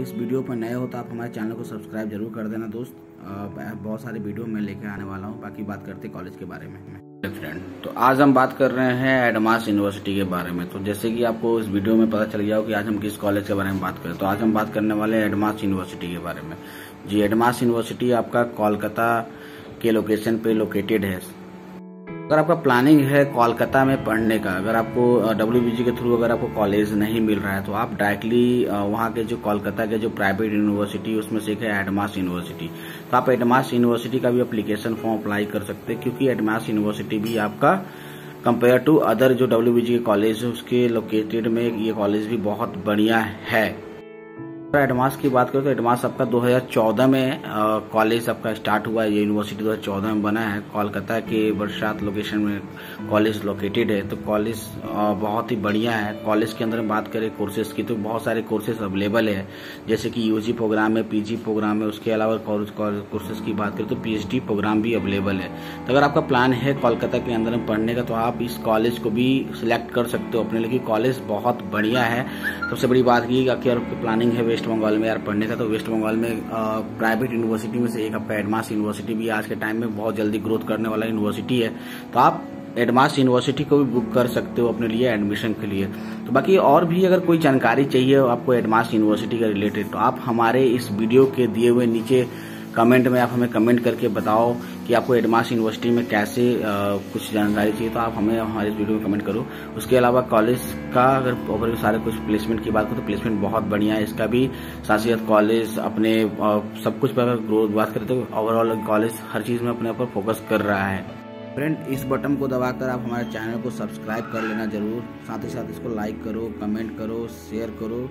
इस वीडियो पर नए हो तो आप हमारे चैनल को सब्सक्राइब ज़रूर कर देना दोस्त। बहुत सारे वीडियो मैं लेकर आने वाला हूँ, बाकी बात करते कॉलेज के बारे में। फ्रेंड तो आज हम बात कर रहे हैं एडमास यूनिवर्सिटी के बारे में। तो जैसे कि आपको इस वीडियो में पता चल गया हो कि आज हम किस कॉलेज के बारे में बात करें तो आज हम बात करने वाले हैं एडमास यूनिवर्सिटी के बारे में। जी एडमास यूनिवर्सिटी आपका कोलकाता के लोकेशन पे लोकेटेड है। अगर आपका प्लानिंग है कोलकाता में पढ़ने का, अगर आपको डब्ल्यू के थ्रू अगर आपको कॉलेज नहीं मिल रहा है तो आप डायरेक्टली वहाँ के जो कोलकाता के जो प्राइवेट यूनिवर्सिटी उसमें से है एडमास यूनिवर्सिटी तो आप एडमास यूनिवर्सिटी का भी अप्लीकेशन फॉर्म अप्लाई कर सकते हैं, क्योंकि एडमास यूनिवर्सिटी भी आपका कंपेयर टू अदर जो डब्ल्यू के कॉलेज है, उसके लोकेटेड में ये कॉलेज भी बहुत बढ़िया है। एडवांस की बात करें तो एडवांस आपका 2014 में कॉलेज आपका स्टार्ट हुआ है, ये यूनिवर्सिटी 2014 में बना है। कोलकाता के बरसात लोकेशन में कॉलेज लोकेटेड है। तो कॉलेज बहुत ही बढ़िया है। कॉलेज के अंदर बात करें कोर्सेज की तो बहुत सारे कोर्सेज अवेलेबल है। जैसे कि यूजी प्रोग्राम है पीजी प्रोग्राम है, उसके अलावा कोर्सेज की बात करें तो पीएचडी प्रोग्राम भी अवेलेबल है। तो अगर आपका प्लान है कोलकाता के अंदर में पढ़ने का तो आप इस कॉलेज को भी सिलेक्ट कर सकते हो अपने लिए कॉलेज बहुत बढ़िया है। सबसे बड़ी बात कि प्लानिंग है वेस्ट बंगाल में यार पढ़ने का तो वेस्ट बंगाल में प्राइवेट यूनिवर्सिटी में से एक आपका एडवांस यूनिवर्सिटी भी आज के टाइम में बहुत जल्दी ग्रोथ करने वाला यूनिवर्सिटी है। तो आप एडवांस यूनिवर्सिटी को भी बुक कर सकते हो अपने लिए एडमिशन के लिए। तो बाकी और भी अगर कोई जानकारी चाहिए आपको एडवांस यूनिवर्सिटी के रिलेटेड तो आप हमारे इस वीडियो के दिए हुए नीचे कमेंट में आप हमें कमेंट करके बताओ कि आपको एडमास यूनिवर्सिटी में कैसे आ, कुछ जानकारी चाहिए तो आप हमें हमारे वीडियो में कमेंट करो। उसके अलावा कॉलेज का अगर ओवर सारे कुछ प्लेसमेंट की बात करो तो प्लेसमेंट बहुत बढ़िया है। इसका भी साथ कॉलेज अपने आ, सब कुछ पर अगर ग्रोथ बात करें तो ओवरऑल कॉलेज हर चीज़ में अपने ऊपर फोकस कर रहा है। फ्रेंड इस बटन को दबाकर आप हमारे चैनल को सब्सक्राइब कर लेना ज़रूर। साथ ही साथ इसको लाइक करो कमेंट करो शेयर करो।